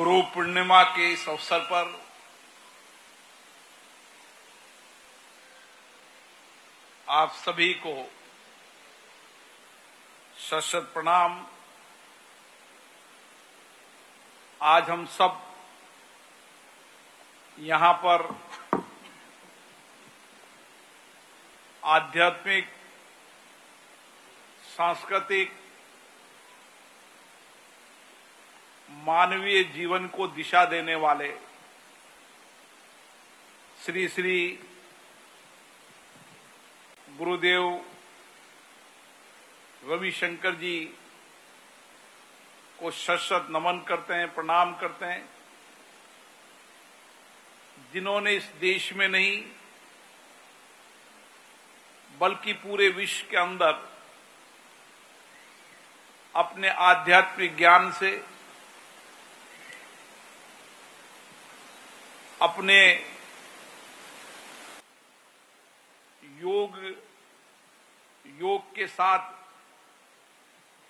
गुरु पूर्णिमा के इस अवसर पर आप सभी को सशत प्रणाम। आज हम सब यहाँ पर आध्यात्मिक, सांस्कृतिक मानवीय जीवन को दिशा देने वाले श्री श्री गुरुदेव रविशंकर जी को शत नमन करते हैं, प्रणाम करते हैं। जिन्होंने इस देश में नहीं, बल्कि पूरे विश्व के अंदर अपने आध्यात्मिक ज्ञान से अपने योग योग के साथ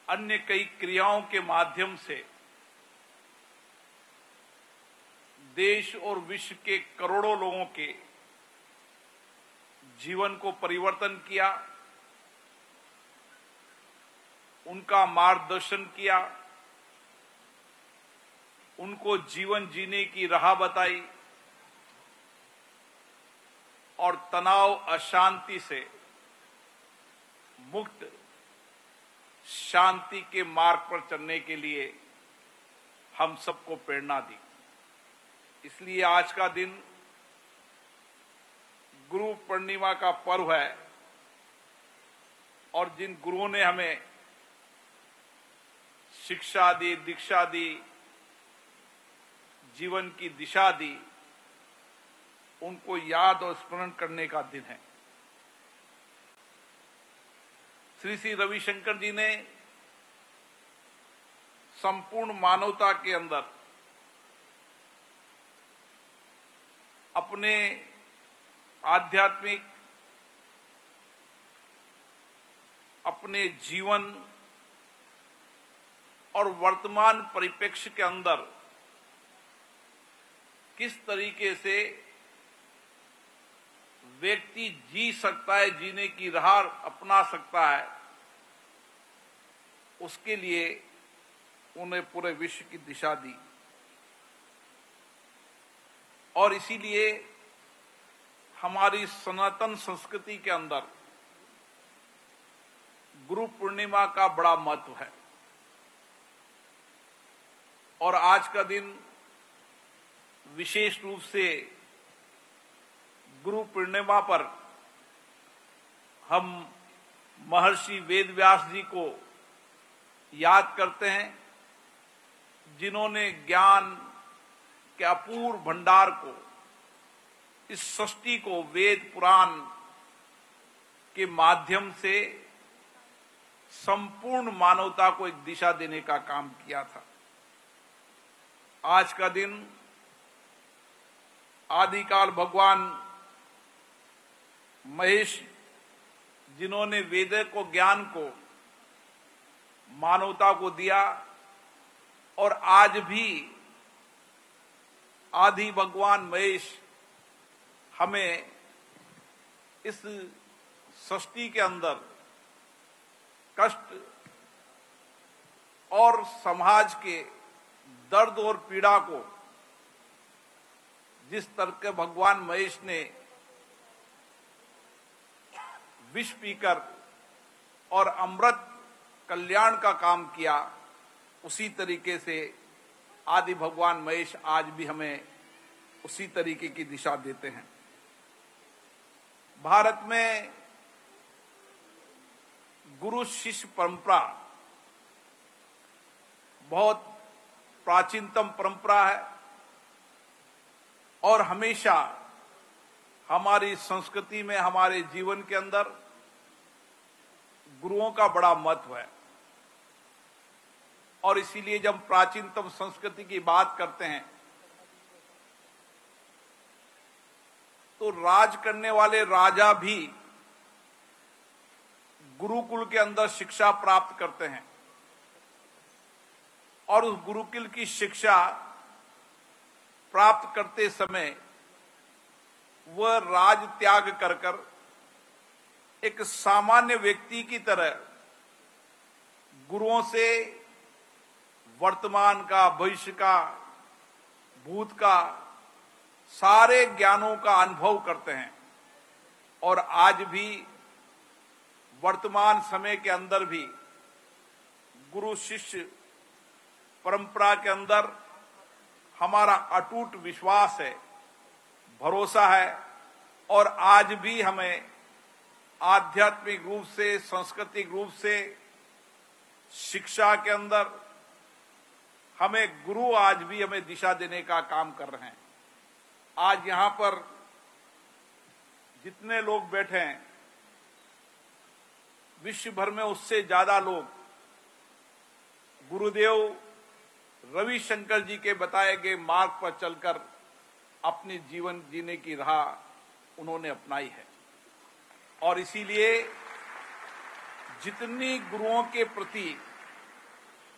अन्य कई क्रियाओं के माध्यम से देश और विश्व के करोड़ों लोगों के जीवन को परिवर्तन किया, उनका मार्गदर्शन किया, उनको जीवन जीने की राह बताई। और तनाव, अशांति से मुक्त, शांति के मार्ग पर चलने के लिए हम सबको प्रेरणा दी। इसलिए आज का दिन गुरु पूर्णिमा का पर्व है और जिन गुरुओं ने हमें शिक्षा दी, दीक्षा दी, जीवन की दिशा दी उनको याद और स्मरण करने का दिन है। श्री श्री रविशंकर जी ने संपूर्ण मानवता के अंदर अपने आध्यात्मिक, अपने जीवन और वर्तमान परिप्रेक्ष्य के अंदर किस तरीके से व्यक्ति जी सकता है, जीने की राह अपना सकता है, उसके लिए उन्हें पूरे विश्व की दिशा दी। और इसीलिए हमारी सनातन संस्कृति के अंदर गुरु पूर्णिमा का बड़ा महत्व है। और आज का दिन विशेष रूप से गुरु पूर्णिमा पर हम महर्षि वेदव्यास जी को याद करते हैं, जिन्होंने ज्ञान के अपूर्व भंडार को, इस सृष्टि को वेद पुराण के माध्यम से संपूर्ण मानवता को एक दिशा देने का काम किया था। आज का दिन आदिकाल भगवान महेश, जिन्होंने वेद को, ज्ञान को, मानवता को दिया और आज भी आदि भगवान महेश हमें इस सृष्टि के अंदर कष्ट और समाज के दर्द और पीड़ा को जिस तरह के भगवान महेश ने विष पीकर और अमृत कल्याण का काम किया, उसी तरीके से आदि भगवान महेश आज भी हमें उसी तरीके की दिशा देते हैं। भारत में गुरु शिष्य परंपरा बहुत प्राचीनतम परंपरा है और हमेशा हमारी संस्कृति में, हमारे जीवन के अंदर गुरुओं का बड़ा महत्व है। और इसीलिए जब प्राचीनतम संस्कृति की बात करते हैं तो राज करने वाले राजा भी गुरुकुल के अंदर शिक्षा प्राप्त करते हैं। और उस गुरुकुल की शिक्षा प्राप्त करते समय वह राज त्याग कर कर एक सामान्य व्यक्ति की तरह गुरुओं से वर्तमान का, भविष्य का, भूत का, सारे ज्ञानों का अनुभव करते हैं। और आज भी, वर्तमान समय के अंदर भी, गुरु शिष्य परंपरा के अंदर हमारा अटूट विश्वास है, भरोसा है, और आज भी हमें आध्यात्मिक रूप से, सांस्कृतिक रूप से, शिक्षा के अंदर हमें गुरु आज भी हमें दिशा देने का काम कर रहे हैं। आज यहाँ पर जितने लोग बैठे हैं विश्व भर में उससे ज़्यादा लोग गुरुदेव रविशंकर जी के बताए गए मार्ग पर चलकर अपनी जीवन जीने की राह उन्होंने अपनाई है। और इसीलिए जितनी गुरुओं के प्रति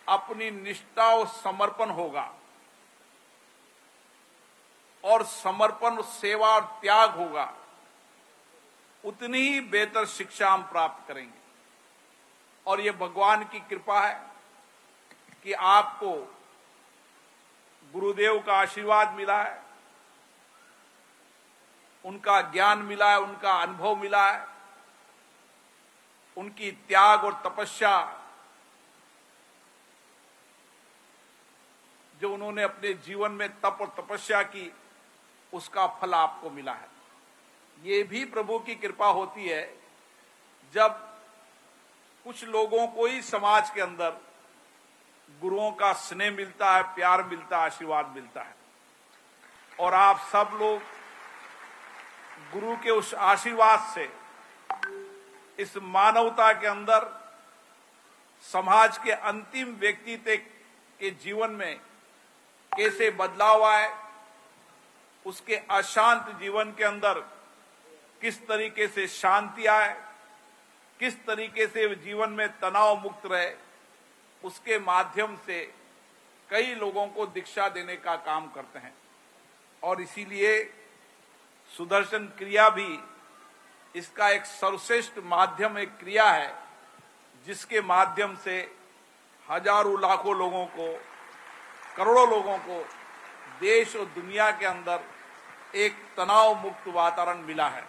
अपनी निष्ठा और समर्पण होगा और समर्पण, सेवा और त्याग होगा, उतनी ही बेहतर शिक्षा हम प्राप्त करेंगे। और ये भगवान की कृपा है कि आपको गुरुदेव का आशीर्वाद मिला है, उनका ज्ञान मिला है, उनका अनुभव मिला है उनकी त्याग और तपस्या जो उन्होंने अपने जीवन में तप और तपस्या की, उसका फल आपको मिला है। ये भी प्रभु की कृपा होती है, जब कुछ लोगों को ही समाज के अंदर गुरुओं का स्नेह मिलता है, प्यार मिलता है, आशीर्वाद मिलता है। और आप सब लोग गुरु के उस आशीर्वाद से इस मानवता के अंदर, समाज के अंतिम व्यक्ति तक के जीवन में कैसे बदलाव आए, उसके अशांत जीवन के अंदर किस तरीके से शांति आए, किस तरीके से जीवन में तनाव मुक्त रहे, उसके माध्यम से कई लोगों को दीक्षा देने का काम करते हैं। और इसीलिए सुदर्शन क्रिया भी इसका एक सर्वश्रेष्ठ माध्यम, एक क्रिया है, जिसके माध्यम से हज़ारों लाखों लोगों को, करोड़ों लोगों को देश और दुनिया के अंदर एक तनाव मुक्त वातावरण मिला है।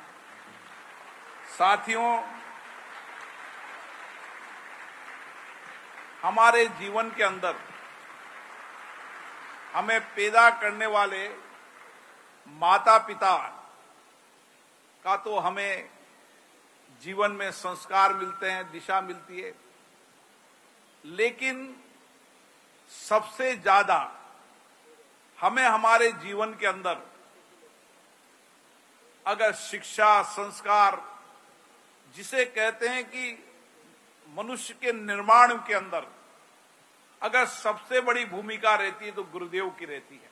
साथियों, हमारे जीवन के अंदर हमें पैदा करने वाले माता पिता का तो हमें जीवन में संस्कार मिलते हैं, दिशा मिलती है। लेकिन सबसे ज़्यादा हमें हमारे जीवन के अंदर अगर शिक्षा, संस्कार, जिसे कहते हैं कि मनुष्य के निर्माण के अंदर अगर सबसे बड़ी भूमिका रहती है तो गुरुदेव की रहती है।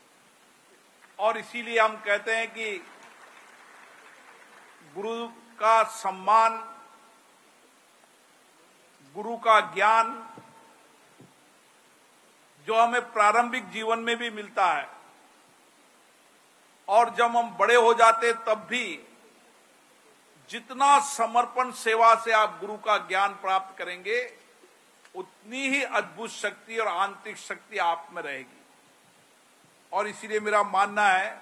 और इसीलिए हम कहते हैं कि गुरु का सम्मान, गुरु का ज्ञान जो हमें प्रारंभिक जीवन में भी मिलता है। और जब हम बड़े हो जाते तब भी जितना समर्पण सेवा से आप गुरु का ज्ञान प्राप्त करेंगे, उतनी ही अद्भुत शक्ति और आंतरिक शक्ति आप में रहेगी। और इसीलिए मेरा मानना है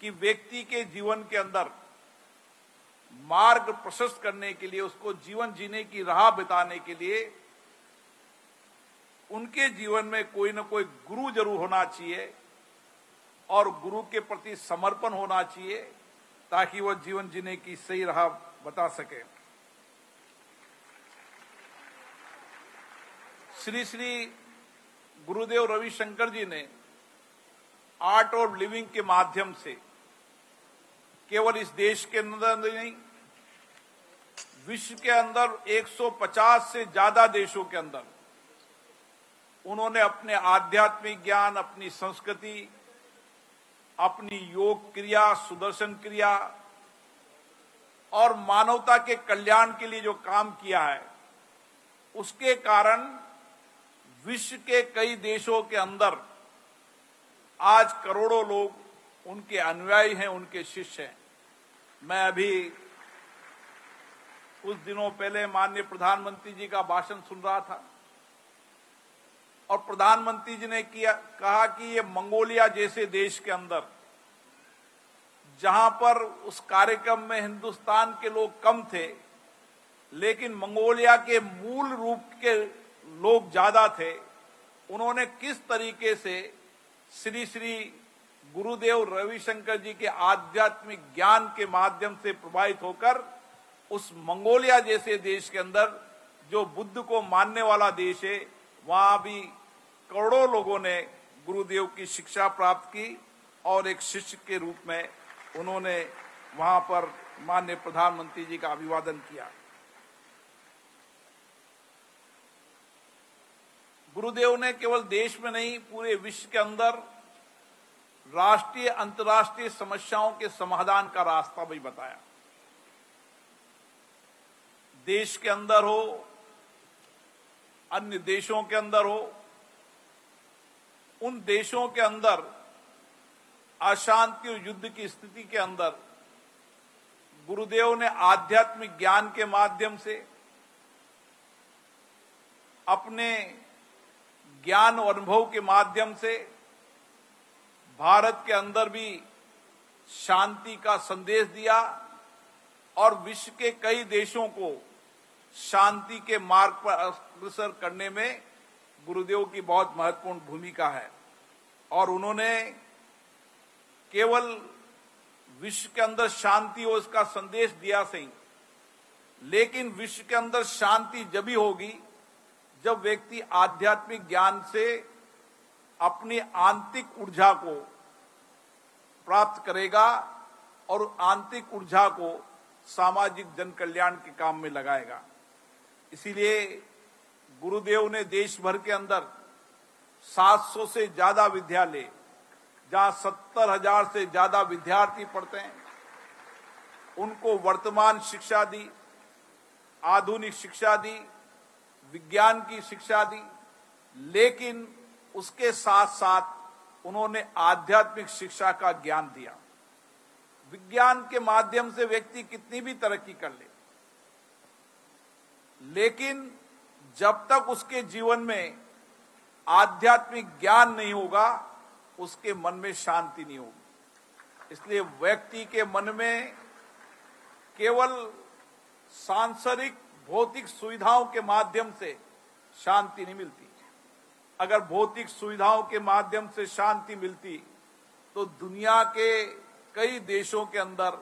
कि व्यक्ति के जीवन के अंदर मार्ग प्रशस्त करने के लिए, उसको जीवन जीने की राह बिताने के लिए, उनके जीवन में कोई ना कोई गुरु ज़रूर होना चाहिए और गुरु के प्रति समर्पण होना चाहिए, ताकि वह जीवन जीने की सही राह बता सके। श्री श्री गुरुदेव रविशंकर जी ने आर्ट ऑफ़ लिविंग के माध्यम से केवल इस देश के अंदर नहीं, विश्व के अंदर 150 से ज़्यादा देशों के अंदर। उन्होंने अपने आध्यात्मिक ज्ञान, अपनी संस्कृति, अपनी योग क्रिया, सुदर्शन क्रिया और मानवता के कल्याण के लिए जो काम किया है, उसके कारण विश्व के कई देशों के अंदर आज करोड़ों लोग उनके अनुयायी हैं, उनके शिष्य हैं। मैं अभी कुछ दिनों पहले माननीय प्रधानमंत्री जी का भाषण सुन रहा था और प्रधानमंत्री जी ने किया, कहा कि ये मंगोलिया जैसे देश के अंदर, जहाँ पर उस कार्यक्रम में हिंदुस्तान के लोग कम थे, लेकिन मंगोलिया के मूल रूप के लोग ज़्यादा थे, उन्होंने किस तरीके से श्री श्री गुरुदेव रविशंकर जी के आध्यात्मिक ज्ञान के माध्यम से प्रभावित होकर उस मंगोलिया जैसे देश के अंदर, जो बुद्ध को मानने वाला देश है, वहाँ भी करोड़ों लोगों ने गुरुदेव की शिक्षा प्राप्त की और एक शिष्य के रूप में उन्होंने वहाँ पर माननीय प्रधानमंत्री जी का अभिवादन किया। गुरुदेव ने केवल देश में नहीं, पूरे विश्व के अंदर राष्ट्रीय अंतर्राष्ट्रीय समस्याओं के समाधान का रास्ता भी बताया। देश के अंदर हो, अन्य देशों के अंदर हो, उन देशों के अंदर, अशांति और युद्ध की स्थिति के अंदर, गुरुदेव ने आध्यात्मिक ज्ञान के माध्यम से अपने ज्ञान और अनुभव के माध्यम से भारत के अंदर भी शांति का संदेश दिया और विश्व के कई देशों को शांति के मार्ग पर अग्रसर करने में गुरुदेव की बहुत महत्वपूर्ण भूमिका है। और उन्होंने केवल विश्व के अंदर शांति हो इसका संदेश दिया सही लेकिन विश्व के अंदर शांति जब ही होगी, जब व्यक्ति आध्यात्मिक ज्ञान से अपनी आंतरिक ऊर्जा को प्राप्त करेगा और आंतरिक ऊर्जा को सामाजिक जन कल्याण के काम में लगाएगा। इसीलिए गुरुदेव ने देश भर के अंदर 700 से ज़्यादा विद्यालय, जहाँ सत्तर हज़ार से ज़्यादा विद्यार्थी पढ़ते हैं, उनको वर्तमान शिक्षा दी, आधुनिक शिक्षा दी, विज्ञान की शिक्षा दी, लेकिन उसके साथ साथ उन्होंने आध्यात्मिक शिक्षा का ज्ञान दिया। विज्ञान के माध्यम से व्यक्ति कितनी भी तरक्की कर ले। लेकिन जब तक उसके जीवन में आध्यात्मिक ज्ञान नहीं होगा, उसके मन में शांति नहीं होगी। इसलिए व्यक्ति के मन में केवल सांसारिक, भौतिक सुविधाओं के माध्यम से शांति नहीं मिलती। अगर भौतिक सुविधाओं के माध्यम से शांति मिलती तो दुनिया के कई देशों के अंदर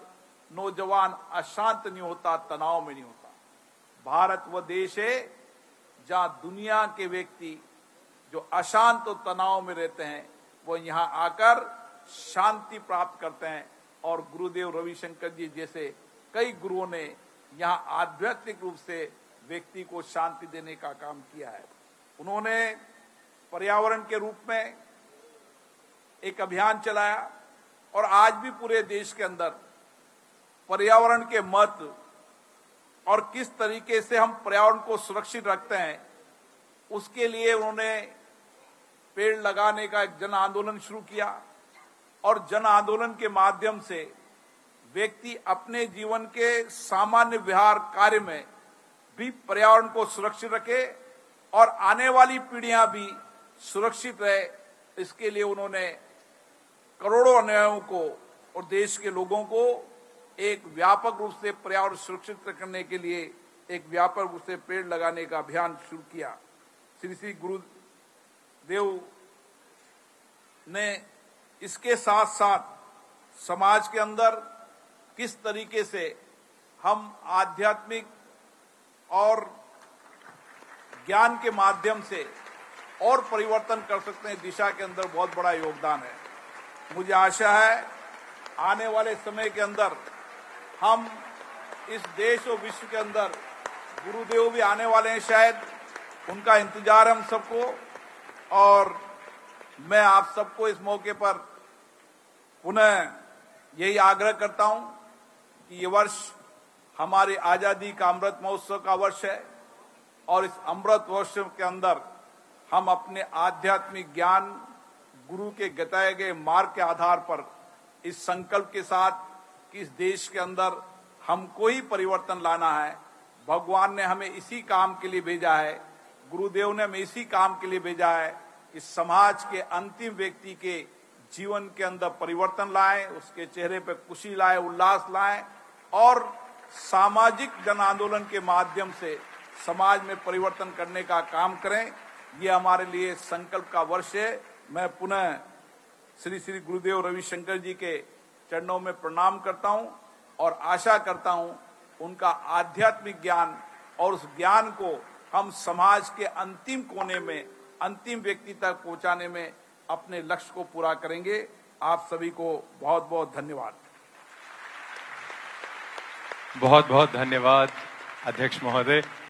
नौजवान अशांत नहीं होता, तनाव में नहीं होता। भारत वह देश है जहाँ दुनिया के व्यक्ति जो अशांत और तनाव में रहते हैं वो यहाँ आकर शांति प्राप्त करते हैं। और गुरुदेव रविशंकर जी जैसे कई गुरुओं ने यहाँ आध्यात्मिक रूप से व्यक्ति को शांति देने का काम किया है। उन्होंने पर्यावरण के रूप में एक अभियान चलाया और आज भी पूरे देश के अंदर पर्यावरण के महत्व और किस तरीके से हम पर्यावरण को सुरक्षित रखते हैं, उसके लिए उन्होंने पेड़ लगाने का एक जन आंदोलन शुरू किया और जन आंदोलन के माध्यम से व्यक्ति अपने जीवन के सामान्य विहार कार्य में भी पर्यावरण को सुरक्षित रखे और आने वाली पीढ़ियाँ भी सुरक्षित रहे, इसके लिए उन्होंने करोड़ों अन्यायों को और देश के लोगों को एक व्यापक रूप से पर्यावरण सुरक्षित करने के लिए एक व्यापक रूप से पेड़ लगाने का अभियान शुरू किया। श्री श्री गुरुदेव ने इसके साथ साथ समाज के अंदर किस तरीके से हम आध्यात्मिक और ज्ञान के माध्यम से और परिवर्तन कर सकते हैं। दिशा के अंदर बहुत बड़ा योगदान है। मुझे आशा है, आने वाले समय के अंदर हम इस देश और विश्व के अंदर, गुरुदेव भी आने वाले हैं शायद, उनका इंतज़ार हम सबको। और मैं आप सबको इस मौके पर पुनः यही आग्रह करता हूँ कि ये वर्ष हमारे आज़ादी का अमृत महोत्सव का वर्ष है और इस अमृत वर्ष के अंदर हम अपने आध्यात्मिक ज्ञान गुरु के बताए गए मार्ग के आधार पर इस संकल्प के साथ कि इस देश के अंदर हमको ही परिवर्तन लाना है, भगवान ने हमें इसी काम के लिए भेजा है, गुरुदेव ने हमें इसी काम के लिए भेजा है कि समाज के अंतिम व्यक्ति के जीवन के अंदर परिवर्तन लाए, उसके चेहरे पर खुशी लाए, उल्लास लाए, और सामाजिक जन आंदोलन के माध्यम से समाज में परिवर्तन करने का काम करें। ये हमारे लिए संकल्प का वर्ष है। मैं पुनः श्री श्री गुरुदेव रविशंकर जी के चरणों में प्रणाम करता हूँ और आशा करता हूँ उनका आध्यात्मिक ज्ञान और उस ज्ञान को हम समाज के अंतिम कोने में, अंतिम व्यक्ति तक पहुँचाने में अपने लक्ष्य को पूरा करेंगे। आप सभी को बहुत बहुत धन्यवाद। बहुत बहुत धन्यवाद अध्यक्ष महोदय।